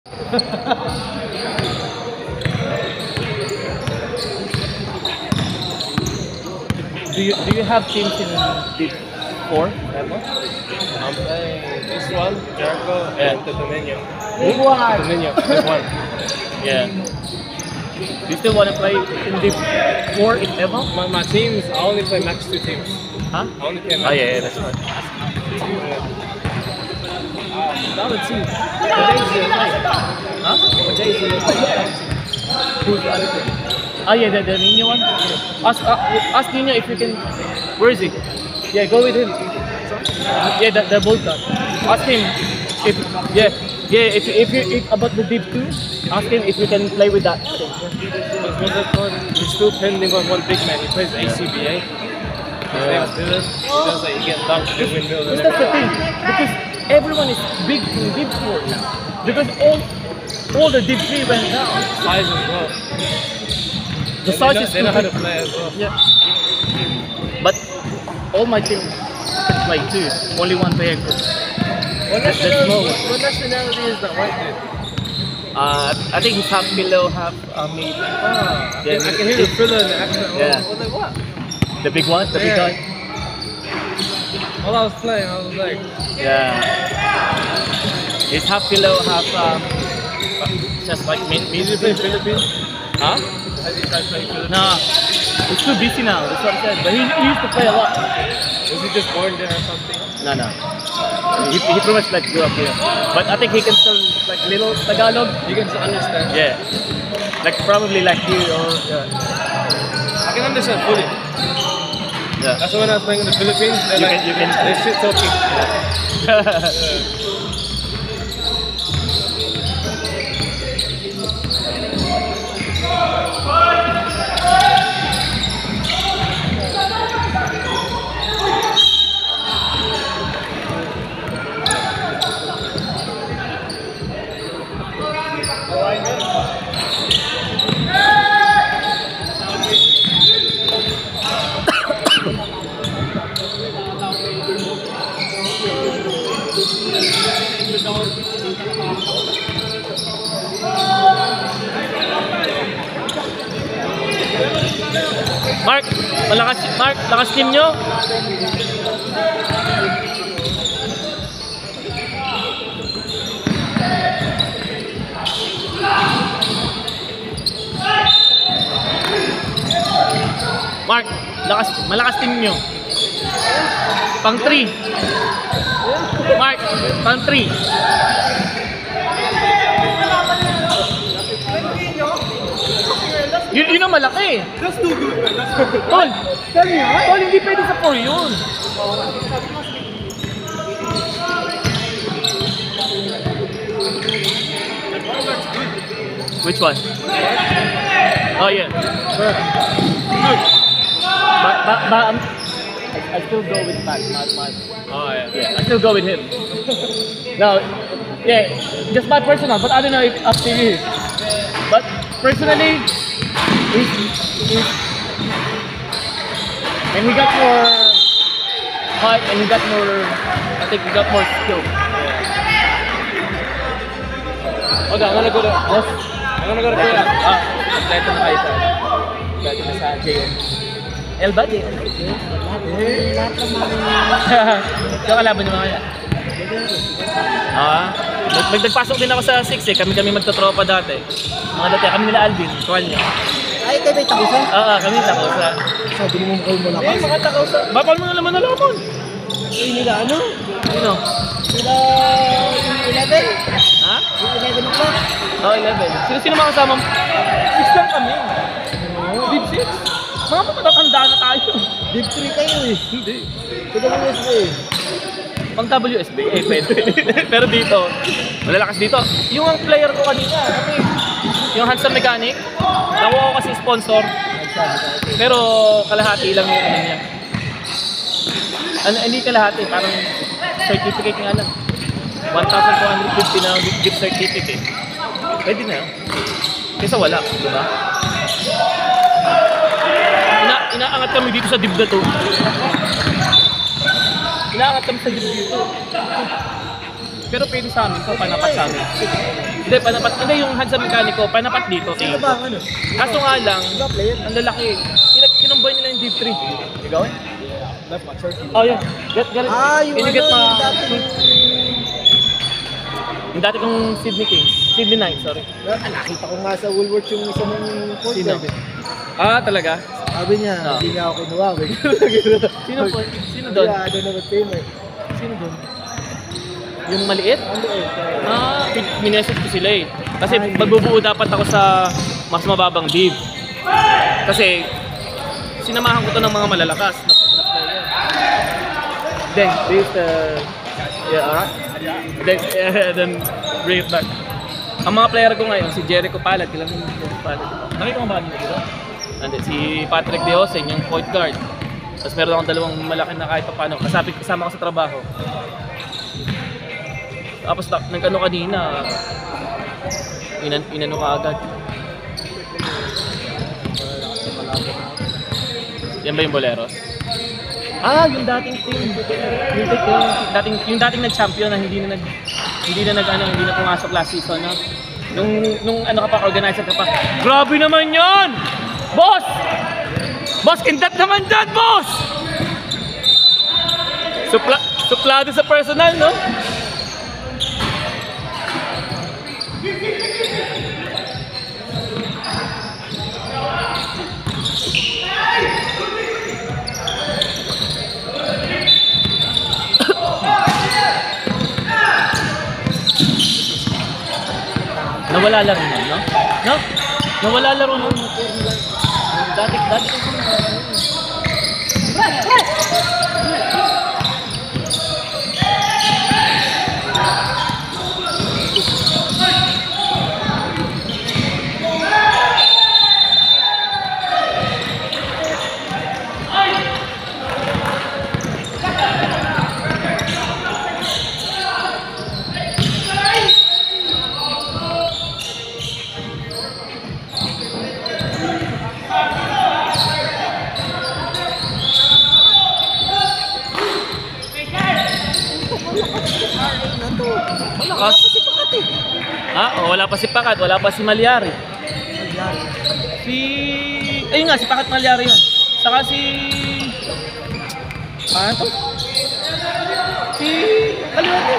do you do you have teams in Div 4 ever? I'm um, playing this one, Jericho, and the Dominion. Big one. Dominion, this one. Yeah. Do you still want to play in Div 4 if ever? My, my teams, I only play max two teams. Huh? I only play oh, max Oh yeah, yeah that's right. The other team. What do you play? Huh? What do you play? Who's the other team? Oh yeah, the, the Nino one. Ask uh, ask Nino if you can. Where is he? Yeah, go with him. Yeah, the, the bolt. Ask him if yeah yeah if if you if about the deep 2, ask him if you can play with that. thing. Because what's it called? He's still pending on one big man. He plays ACBA. His name's Dylan. He does like, he gets dunked windmills and Because that's the thing. Because everyone is big in Div 4 now. Because all all the deep 3 went down. Size as well. The And size they is they know how to play as well. Yeah. But all my team can play too. Only one player could. What That's the small one. what nationality is that white dude? Uh, I think he's half below, half uh, mid. Ah, Yeah, I can hear the thriller in the accent. Yeah. I was like, what? The big one, the big Yeah. guy. While I was playing, I was like, Yeah. He's half below, half um, just like mid. mid. did you play Philippines? Huh? Has he tried playing Philippines? Nah. He's too busy now. That's what I said. But he, he used to play a lot. Was he just born there or something? No, no. He, he pretty much like grew up here. But I think he can still like little Tagalog. You can just understand. Yeah. Like probably like you or yeah. I can understand fully. Yeah. That's why when I was playing in the Philippines, they're You like, can- you can- they're shit talking. malakas Mark, lakas team nyo. Mark, lakas, malakas team nyo. Pang 3. Mark, pang 3. Malaki. That's too good, man. That's too good. Tol! Tol, hindi pwede sa 4 yun. Which one? Oh yeah. Good. But, but, but um, I, I still go with Matt, Matt, Matt. Oh, yeah. Yeah, I still go with him. no, yeah, just my personal, but I don't know if up to you. But personally, he's, he's and he got more height and he got more, I think he got more skill. Okay, I'm gonna go to, Yes. I'm gonna go to Korea. Ah, kompleto na kayo sa, kompleto na sa JM. El ba? JM? So, kalaban naman kaya? Ah, nag nag- nagpasok din ako sa 6 eh. Kami-kami magtotropa dati. Mga dati, kami nila Alvin, tuwan niya. Ay, kayo ba yung takusan? Oo, kami tako sa... Sabi mo mo mo Eh, mga takaw sa... Bakal mo na naman nalaman. Ay, nila ano? Sino? Sila yung 11? Ha? Yung 11 o'clock? Oo, 11. Sino-sino mga kasama mo? 6 lang kami. Deep 6? Mga patatanda na tayo. Deep 3 kayo eh. Hindi. Mo USB eh. Pang WSB, eh, pwede. Pero dito, malalakas dito. Yung ang player ko kanina, kasi yung handsome mechanic, nakuha ko kasi sponsor, pero kalahati lang yung ano niya. Ano, hindi kalahati, parang certificate nga lang. 1,250 na gift certificate. Pwede na. Kesa wala, di ba? Ina inaangat kami dito sa dibda to. Inaangat kami sa dibda dito. Pero pwede sa amin to, panapat sa amin. Hindi, panapat. Hindi, yung hands-on mekaniko, panapat dito. Sino ba ang ano? Kaso nga lang, ang lalaki. Kinag- Kinumbay nila yung deep 3. Ikaw eh? Left my church. Oh, yun. Get, get, Ah, yung ano, ma- yung dati Yung dati kong Sydney Kings. Sydney Knights, sorry. Ah, nakita ko nga sa Woolworth yung isa ng coach. Sino? eh. Ah, talaga? Sabi niya, Ah. hindi niya ako kinuha. Sino po? Sino doon? Kaya ano naman favorite. Sino doon? Yung maliit? Ah, minessage ko sila eh. Kasi magbubuo dapat ako sa mas mababang div. Kasi sinamahan ko to ng mga malalakas na, na player. Then, this uh, yeah, alright. Then, uh, then bring it back. Ang mga player ko ngayon, si Jericho Palad, kilala mo si Jericho Palad. Nakita mo ba niyo dito? And then, si Patrick De Hosen, yung point guard. Tapos meron akong dalawang malaki na kahit pa paano. Kasapit kasama ko sa trabaho. Tapos na, nag-ano kanina, inan, inano ka agad. Yan ba yung boleros? Ah, yung dating team. Yung, yung dating yung dating nag-champion na hindi na nag hindi na nag ano, hindi na pumasok last season, no? Nung nung ano ka pa organizer ka pa. Grabe naman 'yon. Boss! Boss, kindat naman dyan, boss! Supla, suplado sa personal, no? Nawala laro nun, no? No? Nawala laro nun. Dati, dati. Nato. Wala pa si Pakat, wala pa si Malyari. Si... Ayun nga, si Pakat Malyari yun. Saka si... Paano to? Si... Kaliwate.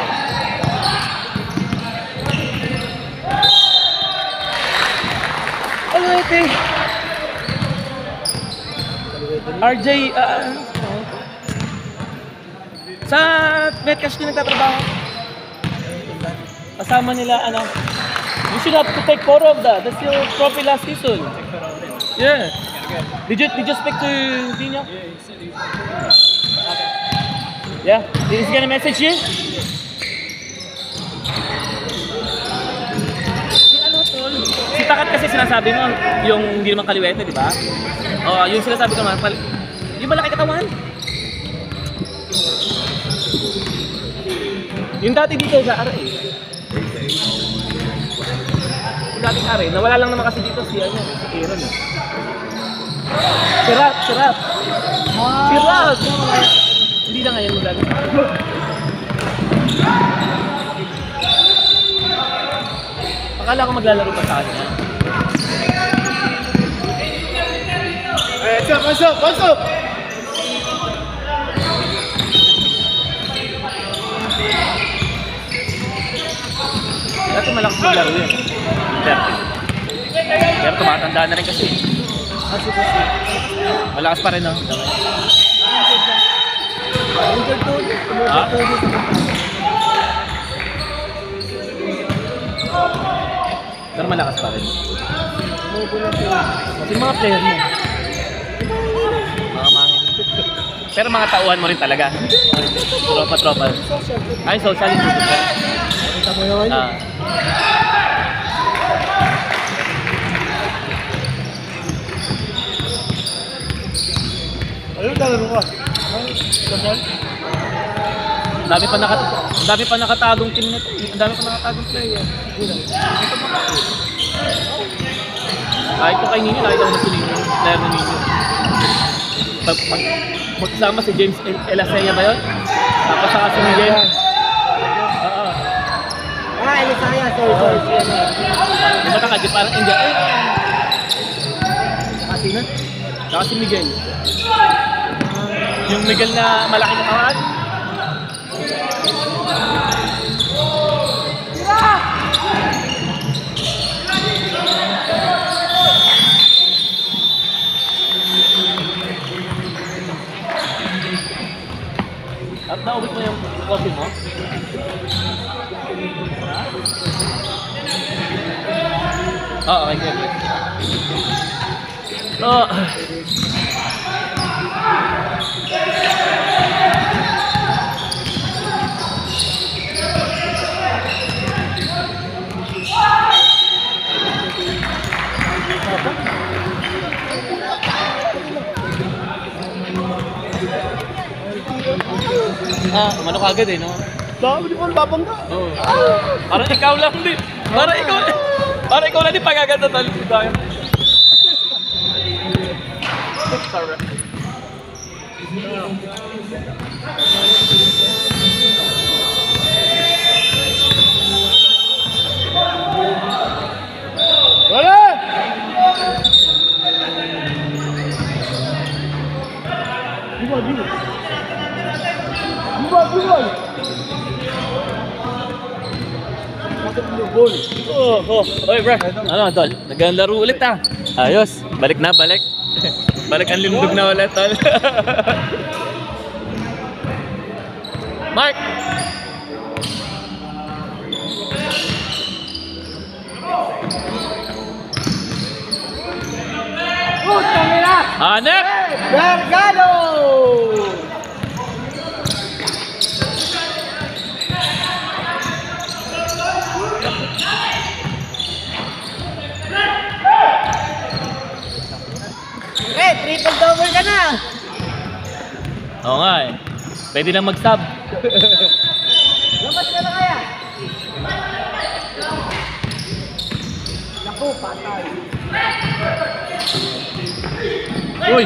Kaliwate. RJ... ah, sa Betcash din nagtatrabaho. Kasama nila, ano, you should have to take photo of that. That's your trophy last season. Yeah. Did you did you speak to Dino? Yeah. Is he gonna message you? Si Takat kasi sinasabi mo, yung hindi naman kaliwete, di ba? Oo, yung sinasabi ko naman, pal- yung malaki katawan. Yung dati dito sa RA. Yung dating RA, nawala lang naman kasi dito si ano, si Aaron. eh. Si Rap, si Rap. Si Rap! Hindi na ngayon maglalaro. Akala ko maglalaro pa sa kanya. What's up? What's up? Dati malakas maglaro yun. Dati. Pero tumatanda na rin kasi. Kasi kasi. Malakas pa rin, no? Ha? Pero malakas pa rin. Kasi mga player mo. Mga mangin. Pero mga tauhan mo rin talaga. Tropa-tropa. Ay, social. Kita mo naman yun. Ah. Ayun, talaro ka. Dami pa naka dami pa nakatagong team nito. Dami pa nakatagong player. Kahit ko kay Nino, nakita ko na si Nino, player na Nino. Pag, pag, magsama si James El Elasea ba yun? Tapos saka si Miguel. Oo. sorry, sorry. Yung yung parang India. Eh, Kasi na. Saka si Miguel. Yung Miguel na malaki na kawan. At naubos mo yung coffee mo? Oo, okay, okay. Oh. Ah, umano ka agad eh, no? Dami di mo babangga. Oo. Parang ikaw lang din. Parang ikaw Parang ikaw lang din pagaganda tayo. tayo. Sorry. Oh. Oy, bro. Ano, tol? Naglalaro ulit ah. Ayos. Balik na, balik. balik ang lindog na ulit, tol. Mark! Hanep! Gargano! Eh, triple double ka na! Oo nga eh. Pwede lang mag-sub. Labas ka na kaya? Naku, patay. Uy!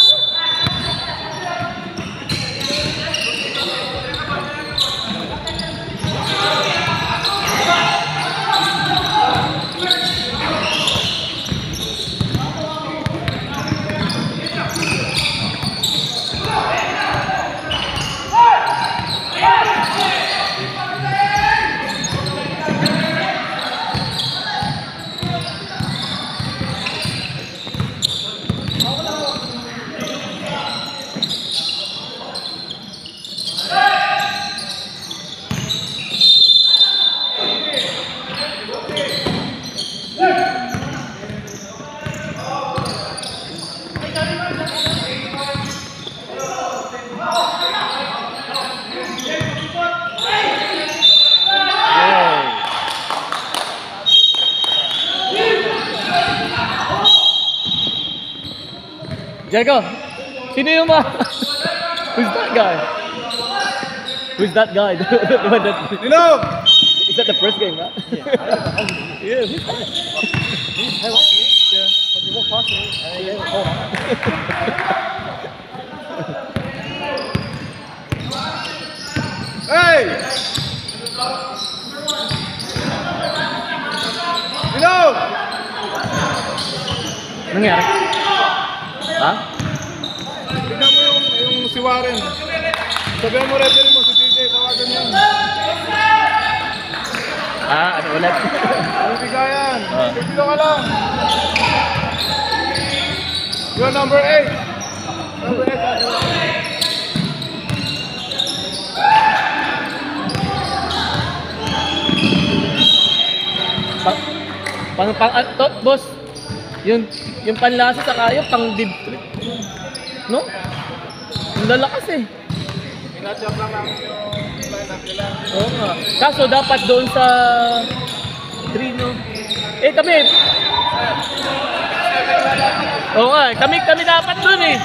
Who's that guy? The that- You know! Is that the first game, right? Yeah. who's that? I like it. Yeah, because you walk past me and then. Hey! You know! Nangyari? Ha? Tignan mo yung, yung si Warren. Sabihan mo referee mo Ah, ano ulit? Ang bigayan. Ah. Ka lang. You're number 8. Number 8. Pang, pang, pang, ah, to, boss, yung, yung panlasa sa kayo, pang dib trip. No? Ang lalakas eh. Pinatchap lang namin yung. Oo nga. Kaso dapat doon sa Trino. Eh kami. Oo nga, kami kami dapat doon eh.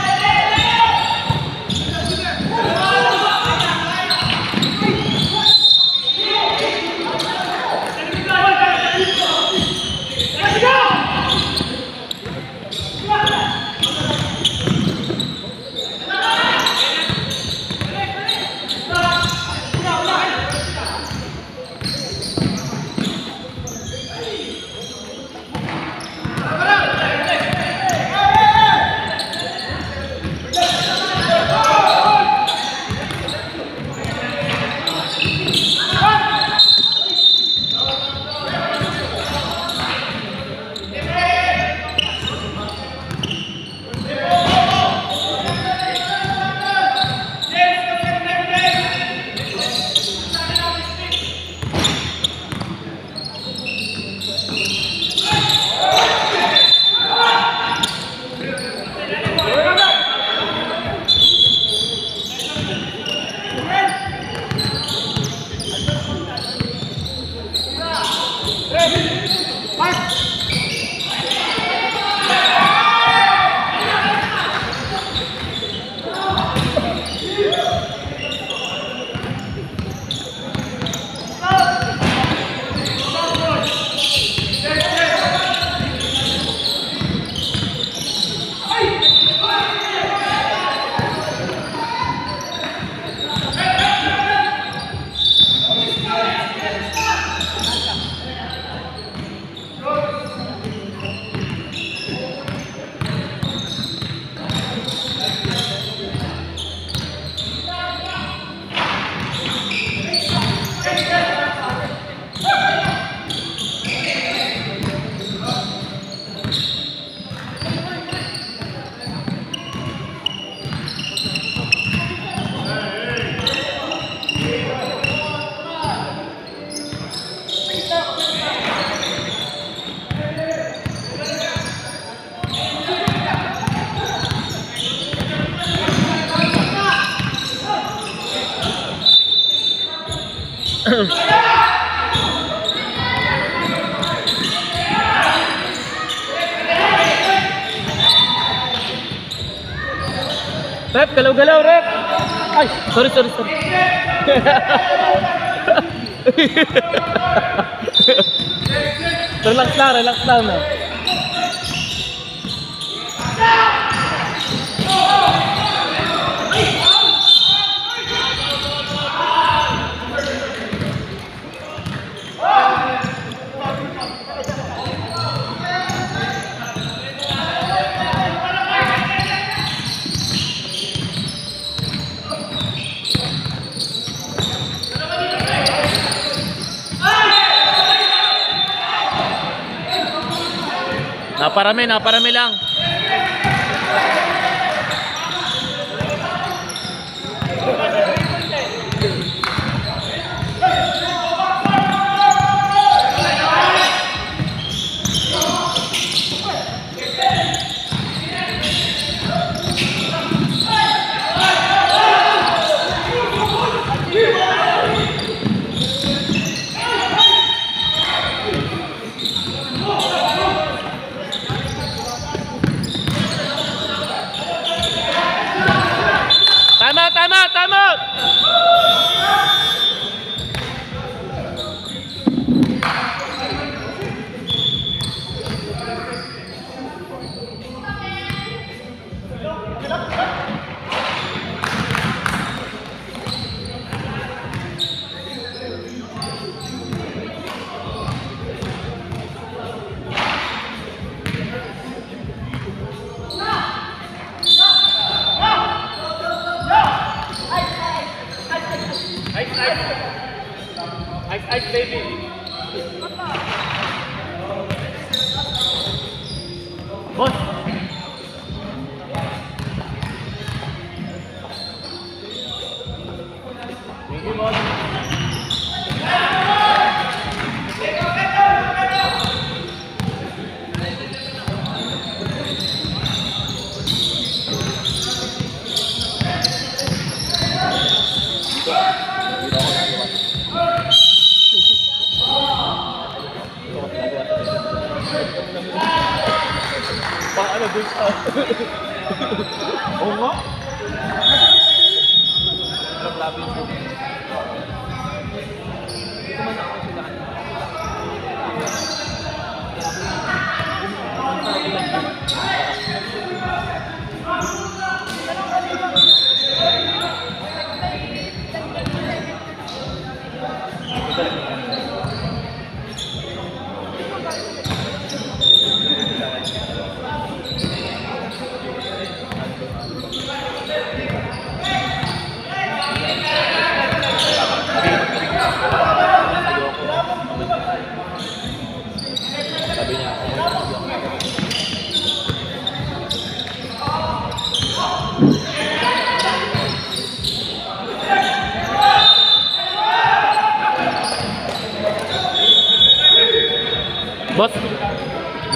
Rep, galaw-galaw, rep! Ay, sorry, sorry, sorry. relax lang, relax lang na. Naparami, naparami lang.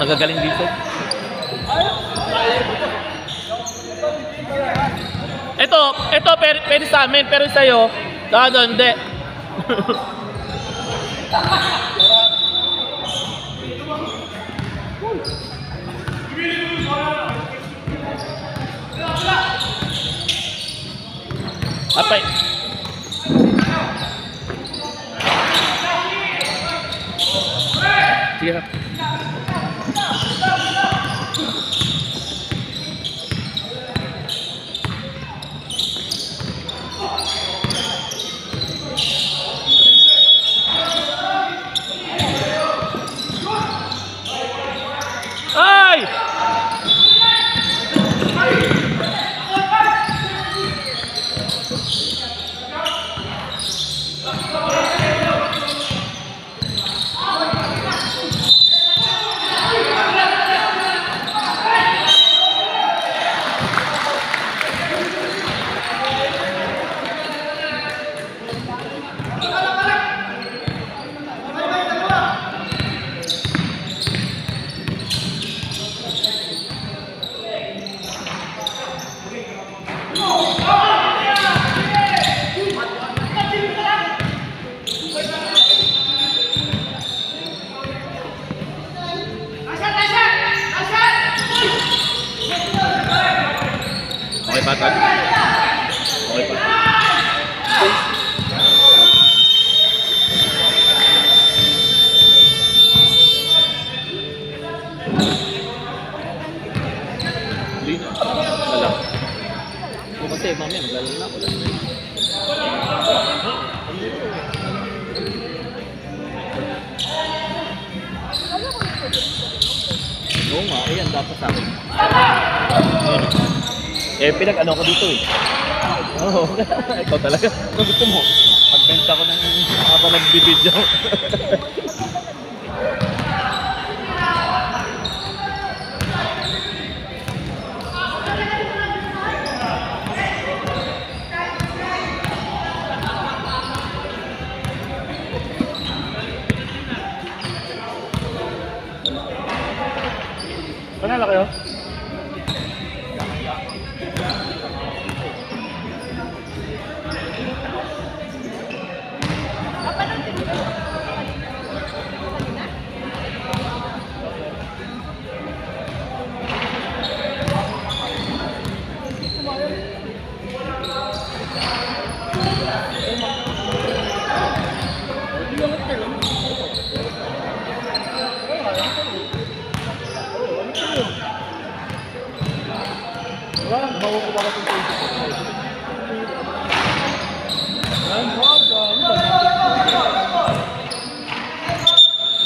Nagagaling dito. Ito, ito pwede, pwede sa amin, pero sa'yo, ano, hindi. 好再来一个这个好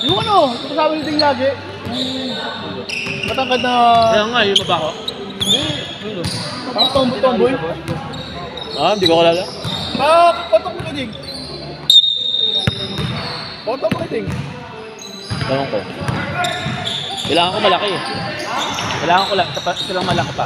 Yung ano, ito kasama ni Ting lagi. Yung matangkad na... Kaya nga, yung mabaho. Parang tomboy, tomboy. Ah, hindi ko kalala. Ah, patok mo kinig. Patok mo kinig. Tanong ko. Kailangan ko malaki eh. Kailangan ko lang, silang malaki pa.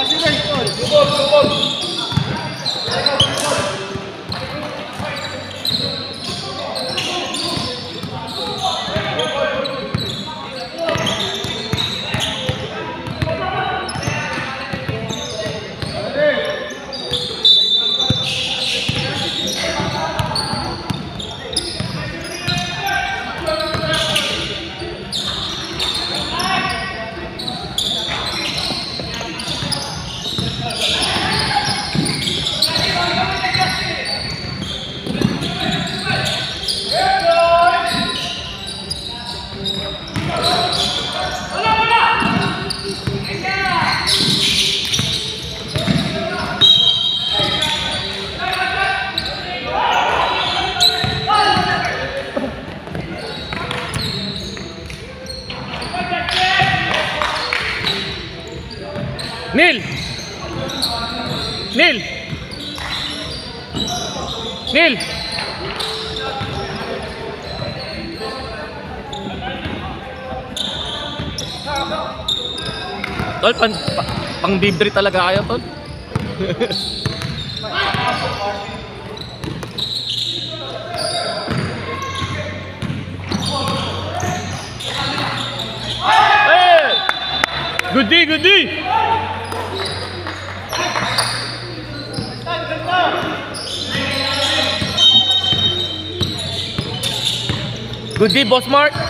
Kasi na ito. Lubog, lubog. Neil! Neil! Neil! Tol, pan, pa, pang bibri talaga kayo, Tol. Hey! Good day, good day! Good day, Boss Mark.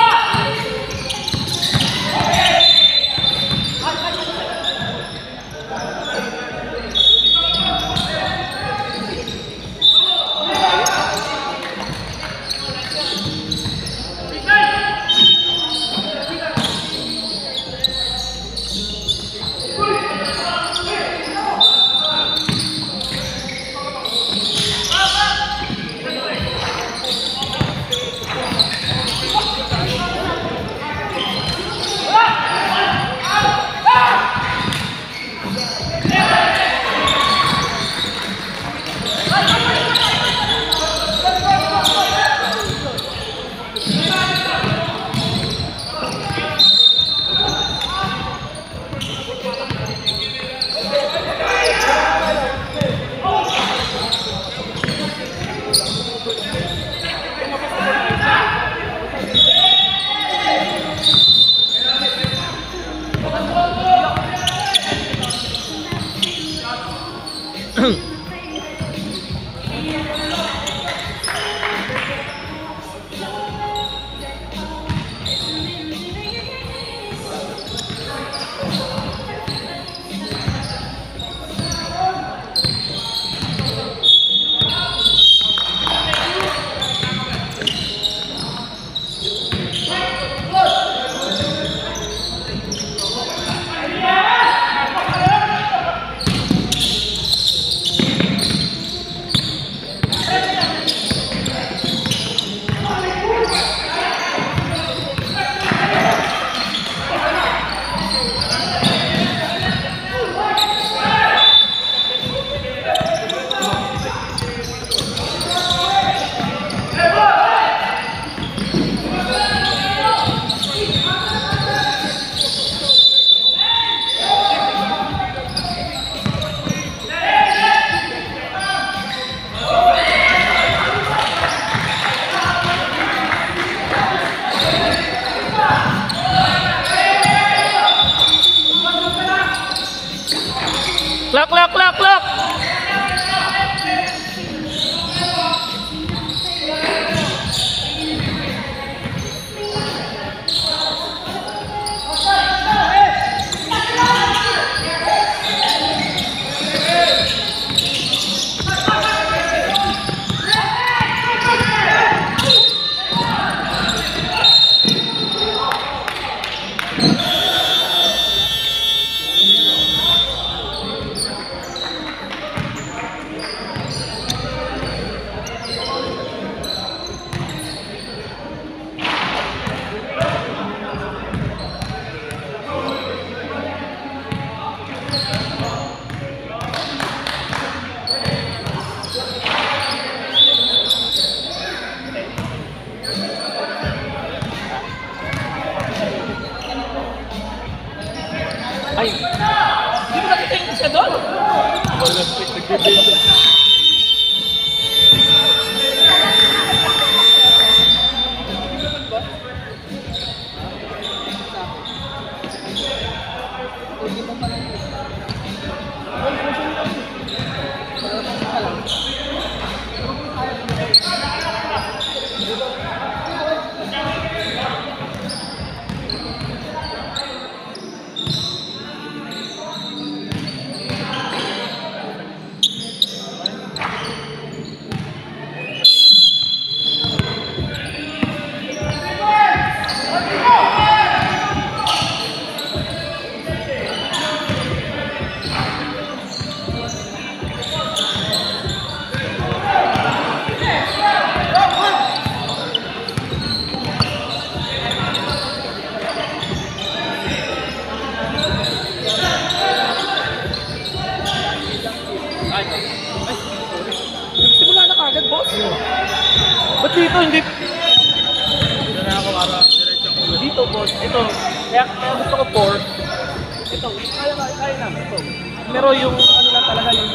Pero yung ano lang talaga yung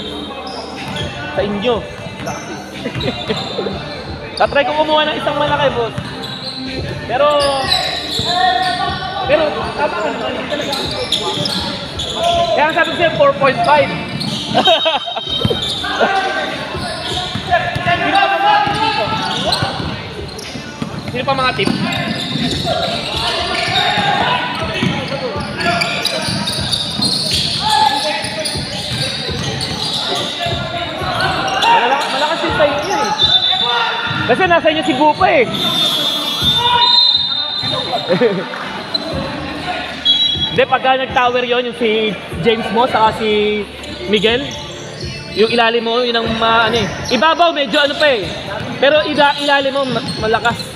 sa inyo. Tatry ko kumuha ng isang malaki, boss. Pero Pero, tama ka naman. Talaga. Kaya sabi ko sa'yo, 4.5. Sino pa mga tip dito? Sino pa mga tip? Malala- malakas yung sa'yo niya eh. Kasi nasa inyo si Bupa eh. Hindi, pagka nag-tower yon yung si James mo, saka si Miguel, yung ilalim mo, yun ang ma, ano eh. Ibabaw, medyo ano pa eh. Pero ila, ilalim mo, ma- malakas.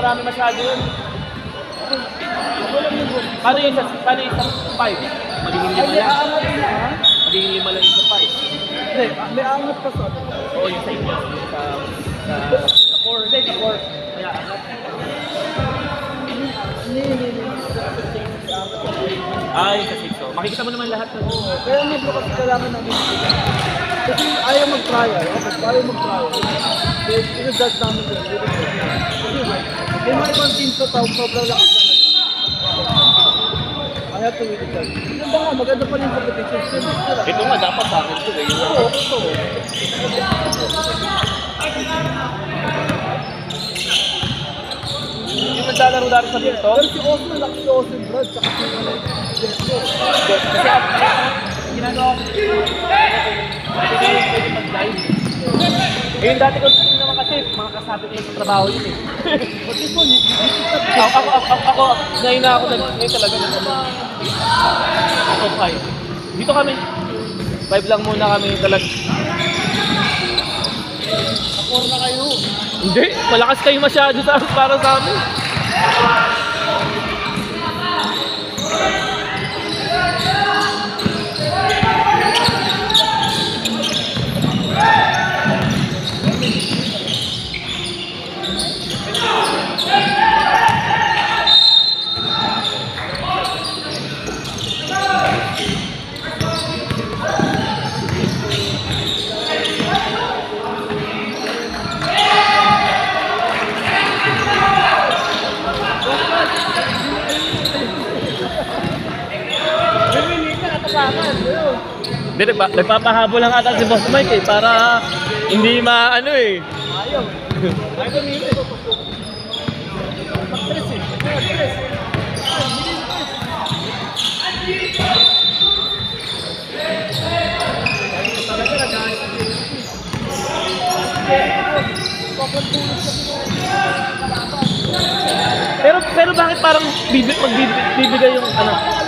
marami masyado yun. Paano yung sa, paano yung sa 5? Magiging lima lang. Magiging lima lang yung sa 5. Hindi, may angat pa sa Oo, yung sa inyo. Sa, sa, sa 4. Hindi, sa 4. Kaya angat. Hindi, hindi, hindi. Ah, yung sa 6. So, makikita mo naman lahat. ng- Kaya magbukas kailangan namin. Kasi ayaw mag-trial. Ayaw mag-trial. Kaya pinag-judge namin yun. Kasi may mga ibang team tao, sobrang lakas talaga. I have to really judge. Yung nga, maganda pa yung competition. Ito nga, dapat sa akin ito eh. Yung Oo, ito. yung naglalaro dati sa dito. Pero si laki si Austin Brad, saka si ano, Jethro. Kasi ako, ginagawa ko. Pwede pwede mag-live. Eh, yung dati ko team naman kasi, mga kasabit ko sa trabaho yun eh. But this one, you, ako, ako, ako, ako, ngayon na ako, ngayon talaga na. Ako, five. Dito kami. Five lang muna kami talaga. Four na kayo. Hindi, malakas kayo masyado sa, para sa amin. Hindi, nagpa, nagpapahabol lang ata si Boss Mike eh, para hindi maano eh. Eh. Sa Pero pero bakit parang bibig magbibig bibigay yung ano?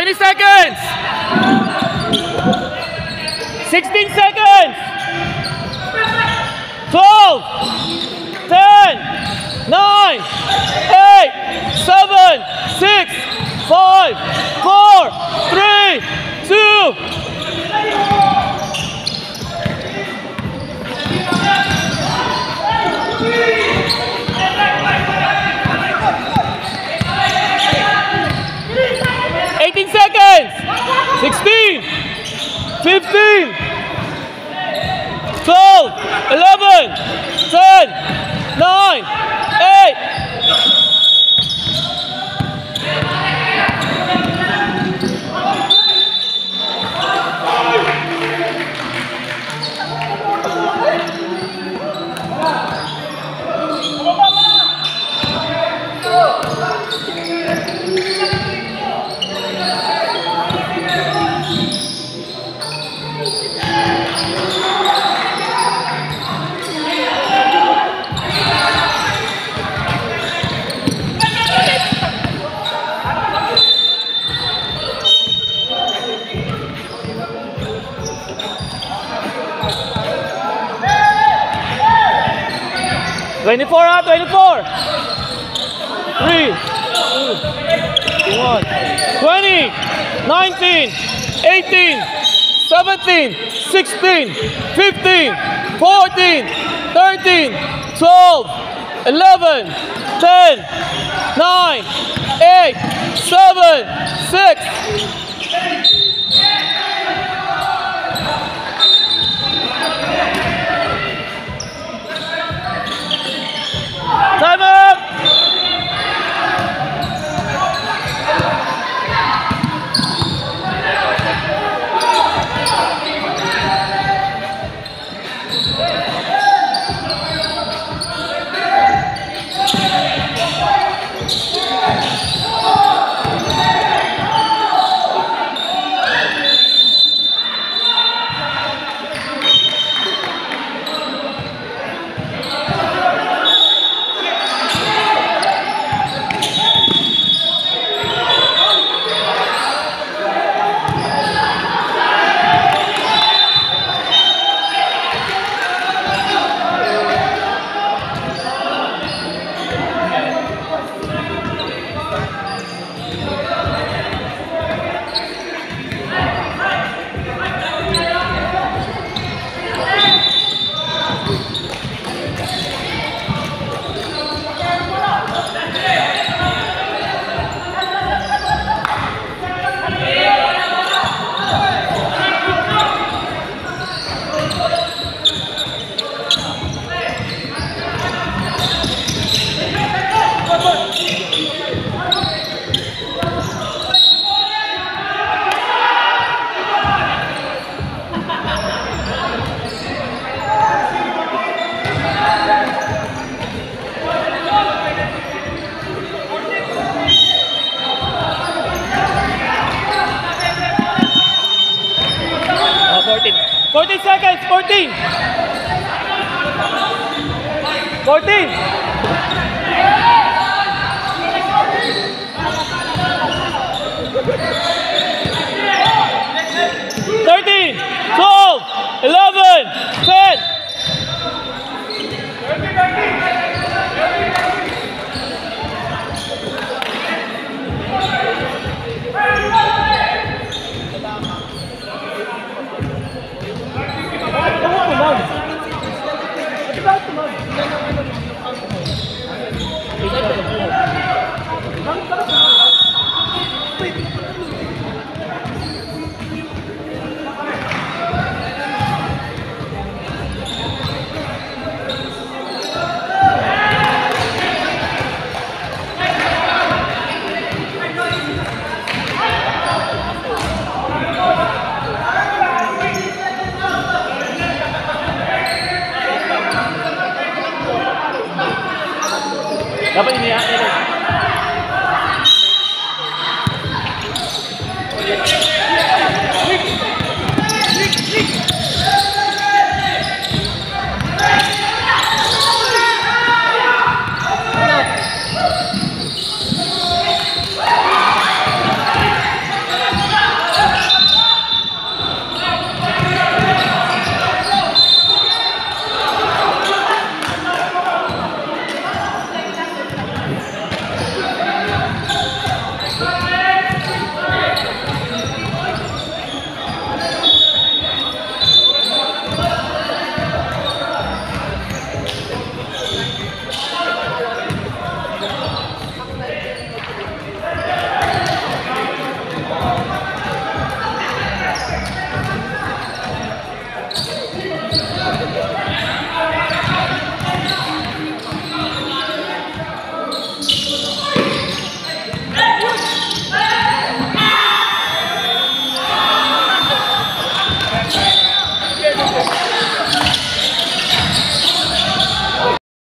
20 seconds! 16 seconds! 12! 10! 9! 8! 7! 6! 5! 4! Expensive. 24 ah, 24. 3, 2, 1, 20, 19, 18, 17, 16, 15, 14, 13, 12, 11, 10, 9, 8, 7, 6,